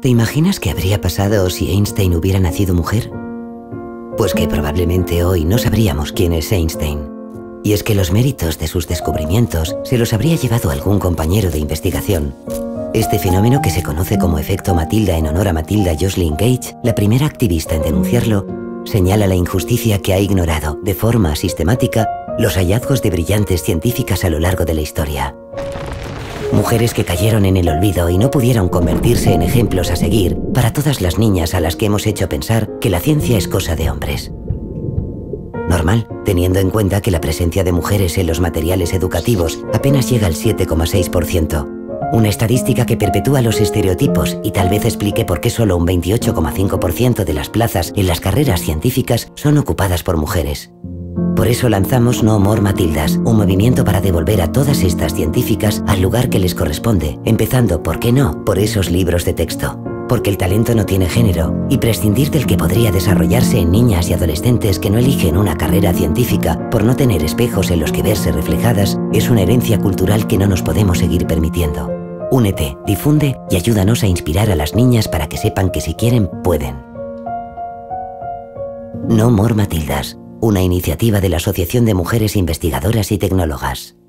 ¿Te imaginas qué habría pasado si Einstein hubiera nacido mujer? Pues que probablemente hoy no sabríamos quién es Einstein. Y es que los méritos de sus descubrimientos se los habría llevado algún compañero de investigación. Este fenómeno, que se conoce como efecto Matilda en honor a Matilda Jocelyn Gage, la primera activista en denunciarlo, señala la injusticia que ha ignorado, de forma sistemática, los hallazgos de brillantes científicas a lo largo de la historia. Mujeres que cayeron en el olvido y no pudieron convertirse en ejemplos a seguir para todas las niñas a las que hemos hecho pensar que la ciencia es cosa de hombres. Normal, teniendo en cuenta que la presencia de mujeres en los materiales educativos apenas llega al 7,6%. Una estadística que perpetúa los estereotipos y tal vez explique por qué solo un 28,5% de las plazas en las carreras científicas son ocupadas por mujeres. Por eso lanzamos No More Matildas, un movimiento para devolver a todas estas científicas al lugar que les corresponde, empezando, ¿por qué no?, por esos libros de texto. Porque el talento no tiene género y prescindir del que podría desarrollarse en niñas y adolescentes que no eligen una carrera científica por no tener espejos en los que verse reflejadas es una herencia cultural que no nos podemos seguir permitiendo. Únete, difunde y ayúdanos a inspirar a las niñas para que sepan que si quieren, pueden. No More Matildas, una iniciativa de la Asociación de Mujeres Investigadoras y Tecnólogas.